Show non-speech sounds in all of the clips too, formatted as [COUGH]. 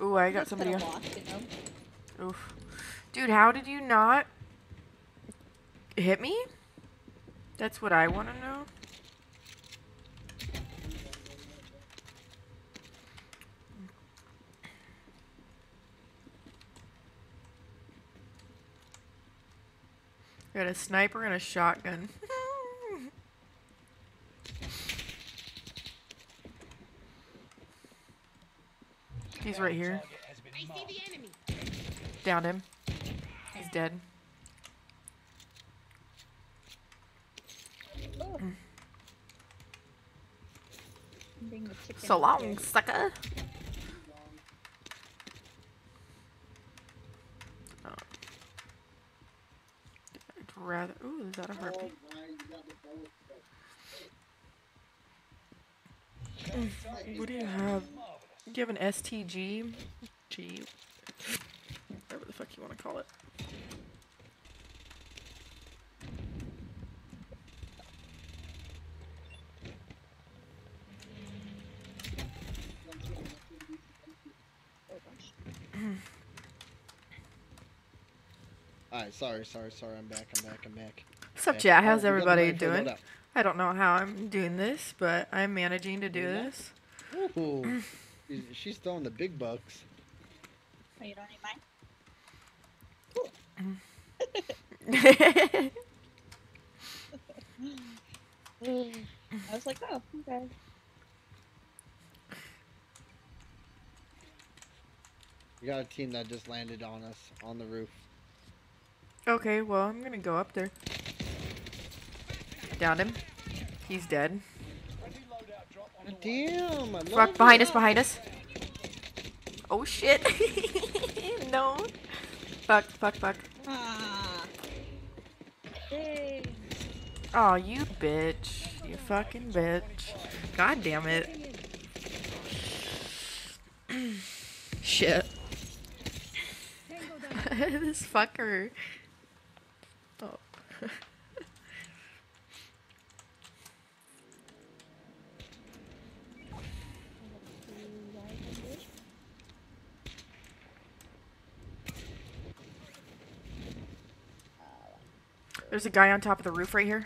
Ooh, I got somebody. walk? Oof. Dude, how did you not hit me? That's what I want to know. Got a sniper and a shotgun. [LAUGHS] He's right here. I see the enemy. Down him. He's dead. I'm being the chicken So long, sucker. Oh. I'd rather. Ooh, is that a heartbeat? What do you have? Do you have an STG? G. Whatever the fuck you want to call it. Oh. Alright, sorry, sorry, sorry. I'm back. I'm back. I'm back. What's up? Oh, How's the everybody doing? I don't know how I'm doing this, but I'm managing to do this. Ooh, [CLEARS THROAT] she's- she's throwing the big bucks. Oh, you don't need mine? [LAUGHS] I was like, oh, okay. We got a team that just landed on us on the roof. okay, well, I'm gonna go up there. Downed him. He's dead. Damn! Behind us, behind us. Oh shit. [LAUGHS] no. Fuck, fuck, fuck. Ah. Yay. Oh, you bitch. You fucking bitch. God damn it. [CLEARS THROAT] Shit. [LAUGHS] this fucker. Oh. [LAUGHS] There's a guy on top of the roof right here.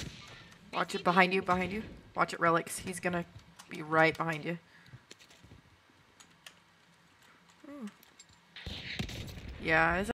Watch it behind you, behind you. Watch it, Relics. He's gonna be right behind you. Ooh. Yeah,